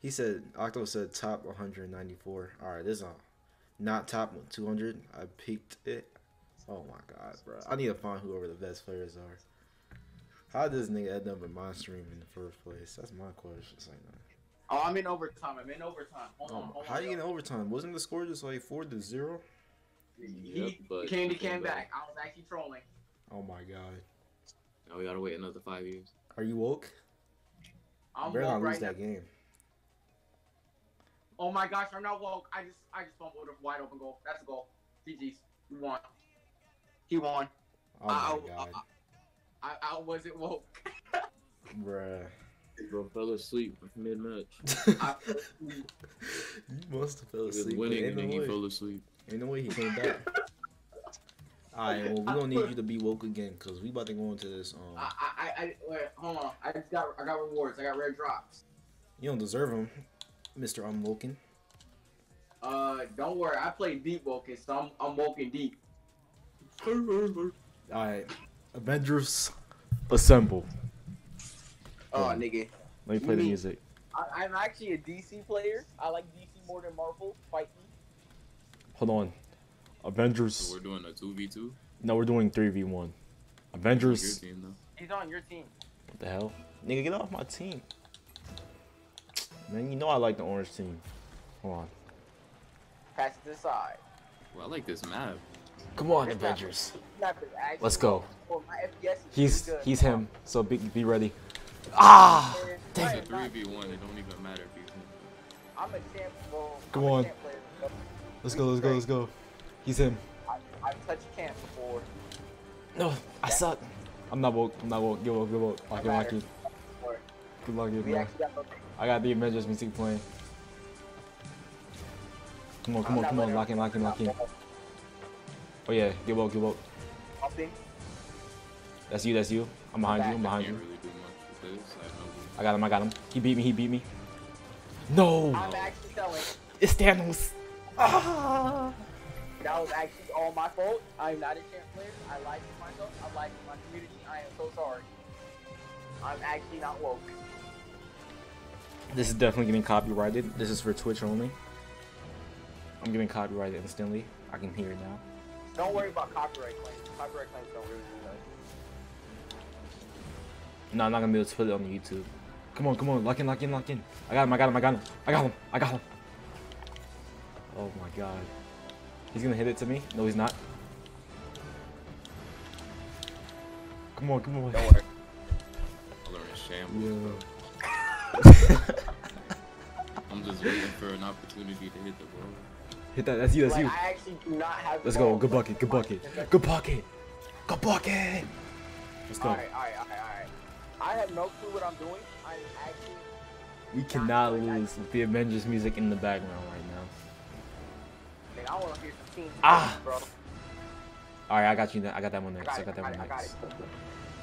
He said Octo said top 194. All right, this is not top 200. I peaked it. Oh my god, bro! I need to find whoever the best players are. How did this nigga end up in my stream in the first place? That's my question. It's like, Oh, I'm in overtime. I'm in overtime. Hold on. oh, Hold how on, you get in overtime? Wasn't the score just like four to zero? He, Yep, but Candy he came came back. back. I was actually trolling. Oh my god! Now we gotta wait another five years. Are you woke? I'm Better not woke lose now. that game. Oh my gosh, I'm not woke. I just I just fumbled a wide open goal. That's a goal. GG's. We won. He won. Oh my I- god, I, I wasn't woke. bruh. Bro fell asleep mid match. You must have fell He was asleep. but winning and then he fell asleep. Ain't no way he came back. Alright, well we gonna need you to be woke again, cause we about to go into this. Um, I, I, I, wait, hold on. I just got, I got rewards. I got rare drops. you don't deserve them, Mister Unwoken. Uh, don't worry. I play deep woken, so I'm, I'm woken deep. Alright, Avengers, assemble. Oh, Yeah. nigga. Let me play the Me. music. I, I'm actually a DC player. I like DC more than Marvel. Fight me. Hold on. Avengers. So we're doing a two v two. No, we're doing three v one. Your Avengers. team though. He's on your team. What the hell? Nigga, get off my team. Man, you know I like the orange team. Hold on. Pass it to the side. Well, I like this map. Come on, It's not- Avengers. Snap it. Let's go. My FPS is He's good. he's him. So be be ready. Ah! And It's I a am three not- v one. It don't even matter if you. I'm a champ. Well, Come I'm a on. champ player. Let's go. Let's go. Let's go. He's him. I, I've touched champ before. No, I suck. I'm not woke. I'm not woke. Get woke. Get woke. Lock in. Lock in. Or Good luck, we man. actually got something. I got the Avengers music playing. Come on, come on, come on. Lock in. Lock in. Lock in. Oh yeah. Get woke. Get woke. That's you. That's you. I'm behind you. I'm behind you. I got him. I got him. He beat me. He beat me. No. I'm actually. It's Thanos. Ah. That was actually all my fault. I'm not a champ player. I lied to myself. I lied to my community. I am so sorry. I'm actually not woke. This is definitely getting copyrighted. This is for Twitch only. I'm getting copyrighted instantly. I can hear it now. Don't worry about copyright claims. Copyright claims don't really do that. No, I'm not gonna be able to put it on YouTube. Come on, come on, lock in, lock in, lock in. I got him, I got him, I got him, I got him, I got him. Oh my god. He's gonna hit it to me? No, he's not. Come on, come on. Don't worry. I'll learn shambles. Yeah. I'm just waiting for an opportunity to hit the ball. Hit that, that's you, that's Like, you. I actually do not have. Let's go, ball, good bucket, good bucket, good bucket, good bucket. Let's go. Alright, alright, alright, alright. I have no clue what I'm doing. I'm actually. We cannot lose with the Avengers music in the background right now. Man, I want to hear some team. Ah. bro. Alright, I got you. I got that one I next. got I it, got that I one got it, I got next. it.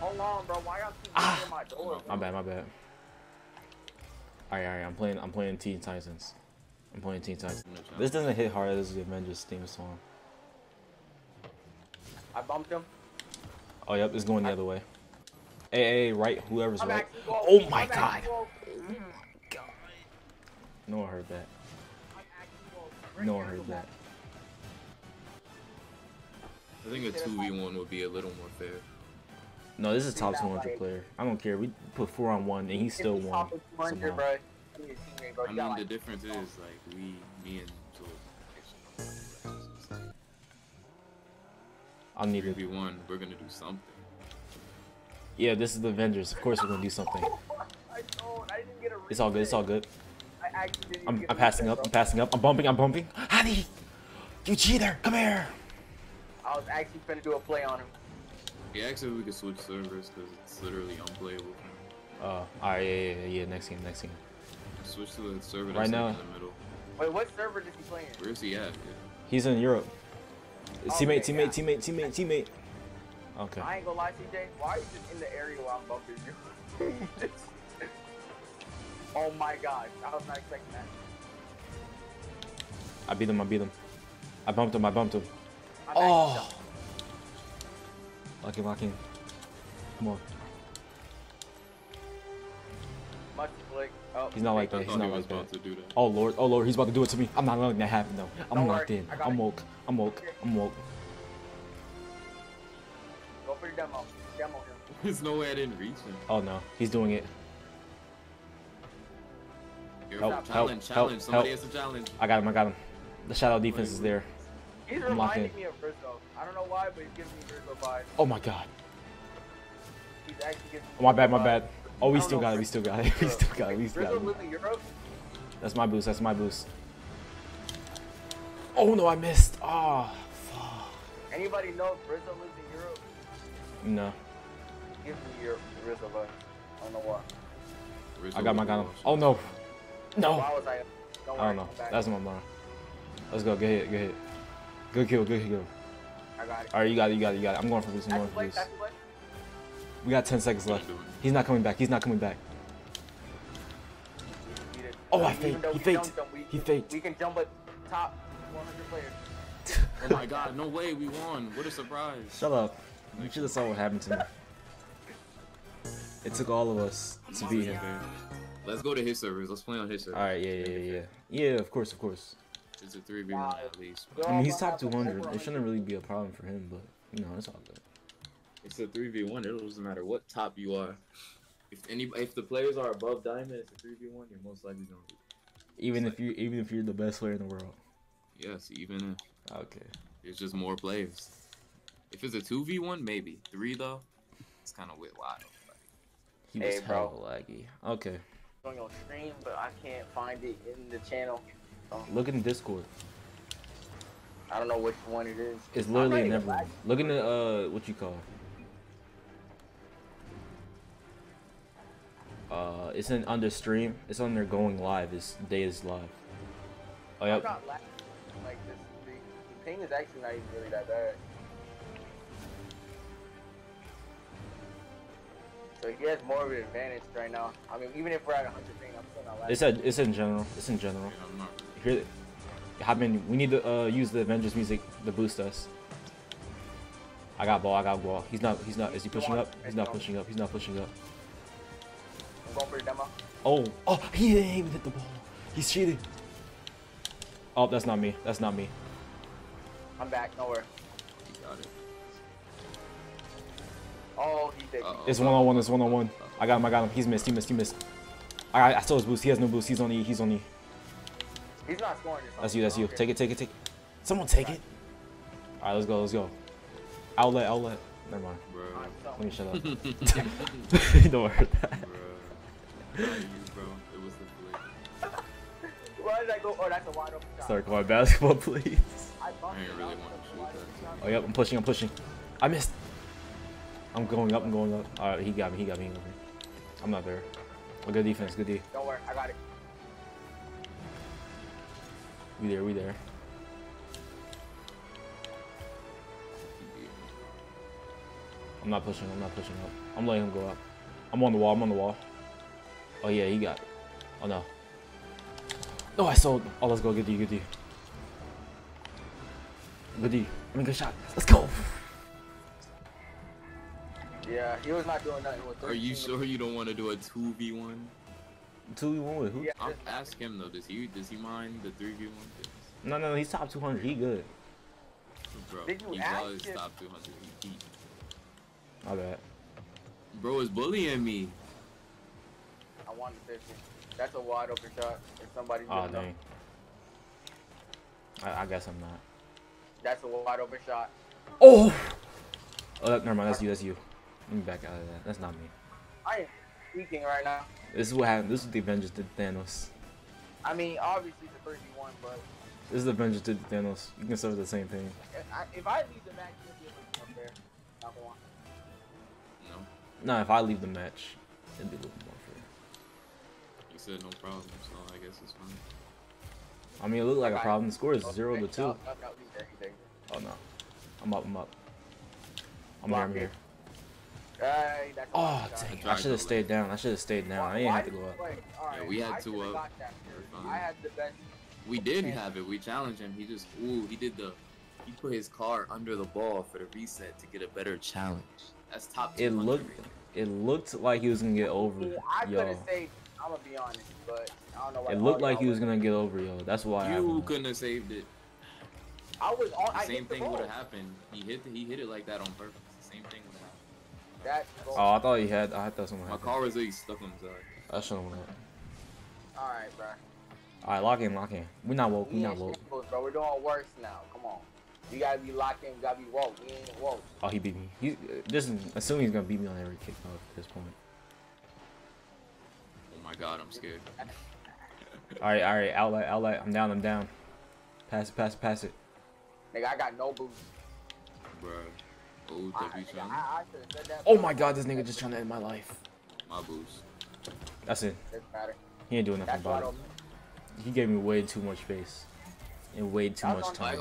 Hold on, bro. Why y'all keep Ah. ah. my door? My bad, my bad. Alright, alright, I'm playing I'm playing Teen Titans. I'm playing Teen Titans. I'm gonna try- This doesn't hit hard as the Avengers theme song. I bumped him. Oh yep, it's going the other way. Hey, hey, right, whoever's I'm right. actually woke. Oh my I'm god. actually. Mm-hmm. No one heard that. I'm actually woke. No one heard that. I think a two v one would be a little more fair. No, this is a top 200 player. I don't care. We put four on one, and he still If won. top of 200, somehow. bro. He is teammate, bro. I He got mean, like- the difference is like we, me and so I need three it. v one. We're gonna do something. Yeah, this is the Avengers. Of course, we're gonna do something. I don't. I didn't get a It's all good. It's all good. I actually didn't I'm, get a I'm passing up. I'm passing up. I'm bumping. I'm bumping. Hadi, you cheater! Come here. I was actually gonna do a play on him. Yeah, actually, we could switch servers because it's literally unplayable. Uh, all right, yeah, yeah, yeah, yeah. Next game, next game. Switch to the server Right now. in the middle. Wait, what server is he playing? Where's he at? Yeah. He's in Europe. Okay, teammate, teammate, yeah. teammate, teammate, teammate. Okay. I ain't gonna lie, CJ. Why are you just in the area where I'm bumping you? oh my gosh, I was not expecting that. I beat him. I beat him. I bumped him. I bumped him. I'm Oh. Actually Lock in, lock in. Come on. Much flick. Oh, He's not like that. He's thought he not like that. to do that. Oh lord, oh lord, he's about to do it to me. I'm not letting that happen though. I'm Don't locked worry, in. I got I'm it. woke. I'm woke. I'm woke. Go for the demo. Demo him. There's no way I didn't reach him. Oh no, he's doing it. Careful. Help, challenge, help, challenge. help, Somebody help. has a challenge. I got him. I got him. The shadow defense is there. He's I'm reminding me of Rizzo. I don't know why, but he's giving me Rizzo vibes. Oh my god. He's actually giving me Oh, my bad. My Rizzo bad. Oh, we I don't still got it. We still got it. We still got it. We still Rizzo got lives it. in Europe. That's my boost. That's my boost. Oh no, I missed. Ah, fuck. Anybody know if Rizzo lives in Europe? No, Give me your Rizzo vibes. I don't know why. Rizzo I got my I was got him. lost. Oh no. No. Why was I? Don't I don't know. That's my mom. Let's go. Get hit. Get hit. Good kill. Good kill. I got it. All right, you got it. You got it. You got it. I'm going for this, I'm going for play. boost. That's the play. We got 10 seconds left. He's not coming back. He's not coming back. We beat it. Oh, I faked. He faked. jumped them, we- He faked. We can jump a top 100 players. Oh my god, no way, we won. What a surprise. Shut up. You should have saw what happened to me. It took all of us to beat him. Let's go to his servers. Let's play on his servers. All right, yeah, yeah, yeah, yeah. Yeah, of course, of course. It's a 3v1 at least. Go I mean, he's top 200. It shouldn't really be a problem for him, but you know, it's all good. It's a 3v1. It doesn't matter what top you are. If any, if the players are above diamond, it's a 3v1. You're most likely gonna lose. Even if you, even if you're the best player in the world. Yes, even if Okay. there's just more players. If it's a 2v1, maybe. Three though, it's kind of wild. Like, He Hey, was bro. hella laggy. Okay. Going on stream, but I can't find it in the channel. Look in Discord. I don't know which one it is. It's literally even never. Look in the uh, what you call? Uh, it's in under stream. It's on there going live. It's day is live. Oh I'm yep. not lagging like this. The, the ping is actually not even really that bad. So he has more of an advantage right now. I mean, even if we're at 100 ping, I'm still not lagging. It's a, it's in general. It's in general. yeah, I'm not. Here, hop in. We need to uh, use the Avengers music to boost us. I got ball. I got ball. He's not. He's not. Is he pushing up? He's not pushing up. He's not pushing up. I'm going for the demo. Oh, oh, he didn't even hit the ball. He's cheating. Oh, that's not me. That's not me. I'm back. Nowhere. He got it. Oh, he did. Uh-oh. It's one on one. It's one on one. I got him. I got him. He's missed. He missed. He missed. I I saw his boost. He has no boost. He's on E. He's on E. He's not scoring this. That's you. That's you. Okay. Take it. Take it. Take it. Someone take it. All right, let's go. Let's go. Outlet. Outlet. Never mind. Bro. Let me shut up. Don't worry. that. Bro. Bro. It was the flick. Why did I go? Oh, that's a wide open shot. Start calling basketball, please. I, I bumped really want to shoot that. Oh yep. I'm pushing. I'm pushing. I missed. I'm going up. I'm going up. All right. He got me. He got me. He got me. I'm not there. Oh, good defense. Good D. Don't worry, I got it. We there. We there. I'm not pushing. I'm not pushing up. I'm letting him go up. I'm on the wall. I'm on the wall. Oh yeah, he got it. Oh no. No, I sold. Oh, let's go. Good D. Good D. Good D. I mean, good shot. Let's go. Yeah, he was not doing nothing with. Are you sure you don't want to do a 2v1? Two v one with who? Yeah, I'll just- ask him though. Does he does he mind the 3v1? No, no, he's top 200. He good. Bro, Did you he ask was him? top 200. He, he, My bad. bro is bullying me. I wanted 50. That's a wide open shot. If somebody's Oh didn't dang. I, I guess I'm not. That's a wide open shot. Oh. Oh, that, never mind. That's you. That's you. Let me back out of that. That's not me. I am speaking right now. This is what happened. This is what the Avengers did to Thanos. I mean, obviously the first one, but This is the Avengers did to Thanos. You can serve the same thing. if I, if I leave the match, it'll be a little more fair. Not gonna. No, Nah, if I leave the match, it'd be a little more fair. he said no problem, so I guess it's fine. I mean, it looked like a problem. The score is zero to okay. two. There, there. Oh no. I'm up. I'm up. I'm Block here. I'm here. Hey, that's a Oh dang! I should have stayed down. I should have stayed down. I didn't have to go up. wait, alright, Yeah, we had I two up. got that first. We're. I had the best. We did Okay. have it. We challenged him. He just ooh, he did the he put his car under the ball for the reset to get a better challenge. That's top. It 200. looked. It looked like he was gonna get over. I could Yo. have saved. I'm gonna be honest, but I don't know. why It looked like he was gonna get over yo. That's why You couldn't have saved it. I was on. The same thing would have happened. He hit the, he hit it like that on purpose. The same thing would have happened. That. goal- Oh, I thought he had. I thought someone My had. car was like stuck on the side. I should have went. All right, bro. All right, lock in, lock in. We're not woke. We We not ain't woke. shambles, bro. We're doing worse now. Come on. You gotta be locked in. You gotta be woke. We ain't woke. Oh, he beat me. He this is assuming he's gonna beat me on every kickoff at this point. Oh my god, I'm scared. All right, all right. Outlet, outlet. I'm down. I'm down. Pass it, pass it, pass it. Nigga, I got no boost. Bruh. Oh, I, W. I, I said that. Oh my God, this nigga just trying to end my life. My boost. That's it. He ain't doing nothing That's about it. He gave me way too much space and way too much time.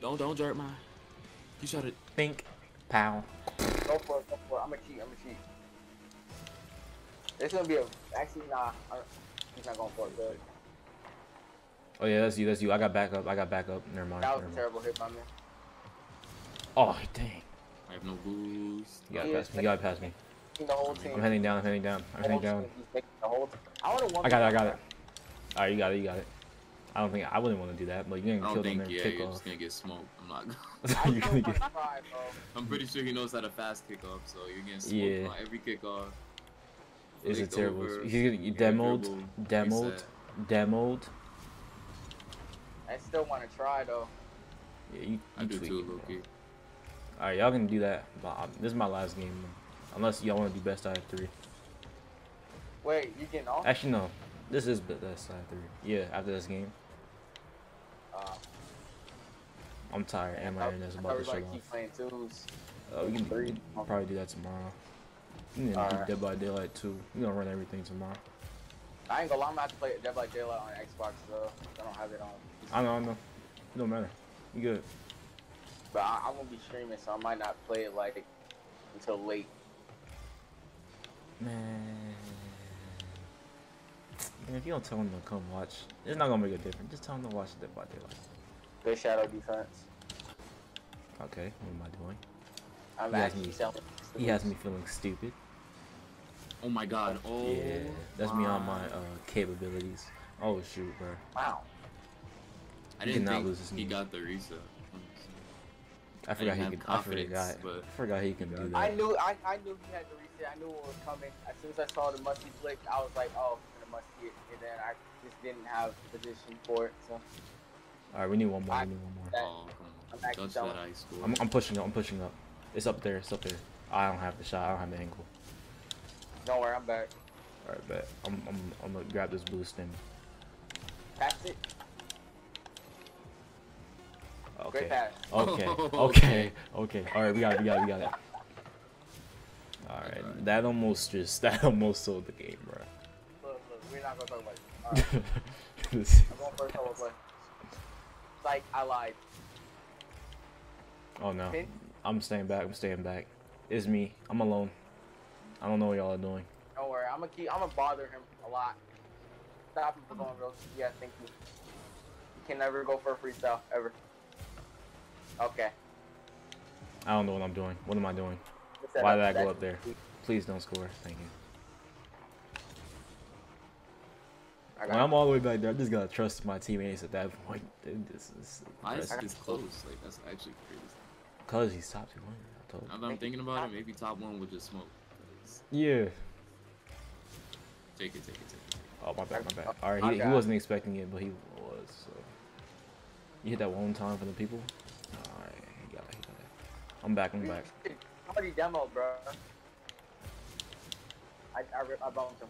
Don't don't jerk my. You shot it. Think, pow. Go for it. Go for it. I'm gonna cheat. I'm gonna cheat. It's gonna be a. Actually, nah. He's not going for it. Good. Oh yeah, that's you. That's you. I got backup. I got backup. Never mind. That was Never a mind. terrible hit by me. Oh dang. I have no boost. You gotta pass me. You gotta pass me. The whole team. I'm heading down. I'm heading down. I'm heading down. team, he's making The whole team. I would have won. I got it. I got it. All right, you got it. You got it. I don't think I wouldn't want to do that, but you're gonna don't kill them think. there Yeah, you're kickoff. just gonna get smoked. I'm not. Gonna, you're gonna get. to try, bro. I'm pretty sure he knows how to fast kickoff, so you're getting smoked Yeah. on every kickoff. It's a Flicked terrible. over, He's gonna you get a demoed, dribble, demoed, demoed. I still want to try though. Yeah, you, I do tweaking, too, bro. Loki. All right, y'all can do that. But um, this is my last game, unless y'all want to do best out of three. Wait, you getting off? Actually, no. This is best out of three. Yeah, after this game, Uh, I'm tired, and my I- internet's about to shut off. keep playing twos. Uh, we can, Three. probably do that tomorrow. We need to do. Dead by Daylight too. We gonna run everything tomorrow. I ain't gonna lie, I'm gonna have to play Dead by Daylight on Xbox though. I don't have it on. I know, I know. It don't matter. You good? But I, I'm gonna be streaming, so I might not play it like until late. Man. Man, if you don't tell them to come watch, it's not gonna make a difference. Just tell them to watch Dead by Daylight. Good shadow defense. Okay, what am I doing? I'm He has actually me- selling. He has me feeling stupid. Oh my god. Oh. yeah, that's beyond my uh, capabilities. Oh shoot, bro. Wow. I He didn't think lose his he knee. got the reset. I forgot he have could. I confidence, forgot. but- I forgot he can do that. I knew I, I knew he had to reset. I knew what was coming. As soon as I saw the musty flick, I was like, oh, I'm gonna musty it. And then I just didn't have the position for it. So All right, we need one more. I- We need one more. That- Oh, come I'm on. that selling. score. I'm, I'm pushing up. I'm pushing up. It's up there. It's up there. I don't have the shot. I don't have the angle. don't worry, I'm back. All right, bet. I'm, I'm, I'm gonna grab this blue stem. Pass it. Okay. Okay. Okay. Okay. Okay. All right, we got it. We got it. We got it. All right. That almost just that almost sold the game, bro. Look, look, we're not gonna talk about it. Alright, This- I'm going first solo play. Like I lied. oh no. Pin. I'm staying back. I'm staying back. It's me. I'm alone. I don't know what y'all are doing. Don't worry, I'm gonna keep. I'm gonna bother him a lot. Stop him from going real. Yeah, thank you. You can never go for a freestyle ever. Okay. I don't know what I'm doing. What am I doing? Why did I go up there? Please don't score. Thank you. I When got I'm all the way back there, I just gotta trust my teammates at that point. Dude, this is Why is this close? Like that's actually crazy. Cause he's top 200. I told. Now that I'm thinking about it, maybe top one would just smoke. 'cause- Yeah. Take it, take it, take it. Take it. Oh my bad, my bad. All right, he, he wasn't expecting it, but he was. So. You hit that one time for the people. All right, he got it. He got it. I'm back. I'm back. Somebody demoed, bro. I I, re- I bumped him.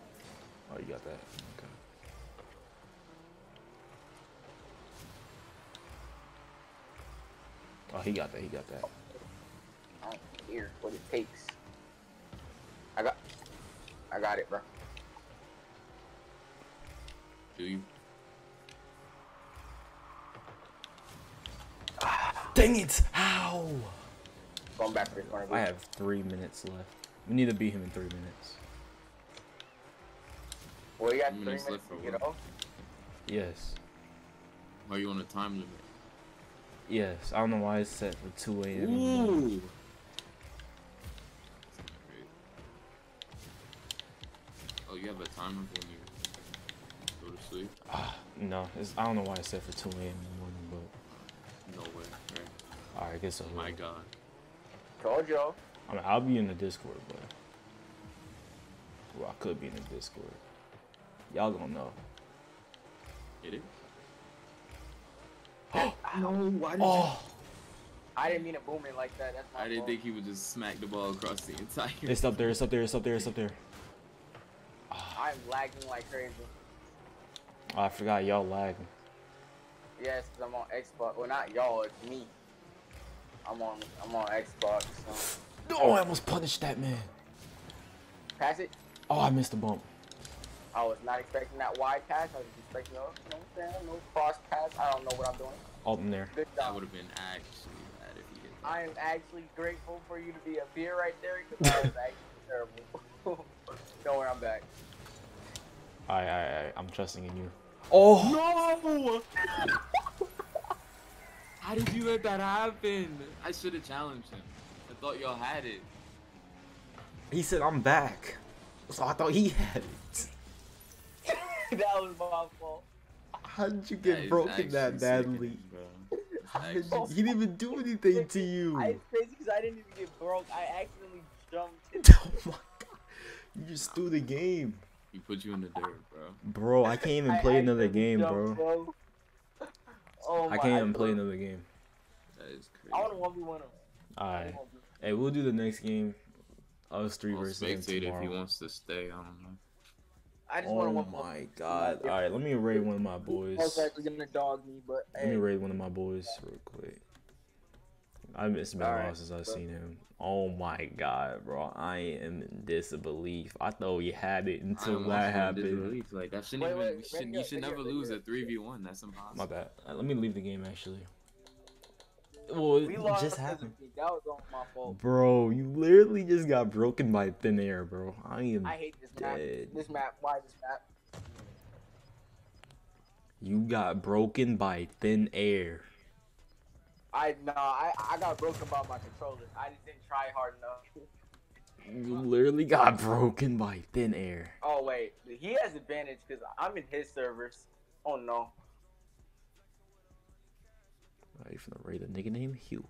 Oh, you got that. Okay. Oh, he got that. He got that. I don't care what it takes. I got. I got it, bro. Do you? Dang it! How? Going back to the corner. I have three minutes left. We need to beat him in three minutes. Well, you got Three three minutes minutes left to for get off. Yes. Are you on a time limit? Yes. I don't know why it's set for 2 a.m. Ooh. Oh, you have a timer when you go to sleep? Ah, no, it's, I don't know why it's set for 2 a.m. in the morning, but No way. Right? alright, I guess I Oh my god. Told you. I mean, I'll be in the Discord, but well, I could be in the Discord. Y'all gonna know. Hit it? Oh. no, why did Oh, I didn't mean to boom it like that. That's my I didn't fault. think he would just smack the ball across the entire. it's up there. It's up there. It's up there. It's up there. I'm lagging like crazy. Oh, I forgot y'all lagging. Yes, i I'm on Xbox. Well, not y'all. It's me. I'm on. I'm on Xbox. So. Oh, I almost punished that man. Pass it. Oh, I missed the bump. I was not expecting that wide pass. I was expecting, no, you know what I'm saying? No cross pass. I don't know what I'm doing. Alt in there. Good That job. would have been actually bad if he hit that. I am actually grateful for you to be up here right there because I was actually terrible. don't worry, I'm back. I, I, I, I'm trusting in you. Oh, No! How did you let that happen? I should have challenged him. I thought y'all had it. he said I'm back. So I thought he had it. that was my fault. How did you get is broken that badly? sickening, bro. How did Actually you, he didn't even do anything to you. I, it's crazy because I didn't even get broke. I accidentally jumped. oh my god. You just threw the game. He put you in the dirt, bro. Bro, I can't even I play another game, jumped, bro. Oh my I can't even play another game. That is crazy. I want to one v one him. Alright. Hey, we'll do the next game. Us three I'll versus him spectate if he wants to stay. I don't know. I just oh want Oh to one my god. Alright, let me raid one of my boys. Most likely gonna dog me, but Let me raid one of my boys real quick. I it's been a while Alright, since I've bro. seen him. Oh my god, bro. I am in disbelief. I thought we had it I until am that happened. disbelief. Like that shouldn't Wait, even. wait, you should, you should radio, never lose radio. a three v one. That's impossible. My bad. Uh, let me leave the game actually. Well, it we lost just happened. That was all my fault. Bro, you literally just got broken by thin air, bro. I am I hate this map. dead. This map. Why this map? You got broken by thin air. I no. I I got broken by my controller. I just didn't try hard enough. You literally got broken by thin air. Oh wait, he has advantage because I'm in his servers. Oh no. Are you finna raid a nigga named Huey?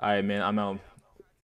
Alright, man, I'm out.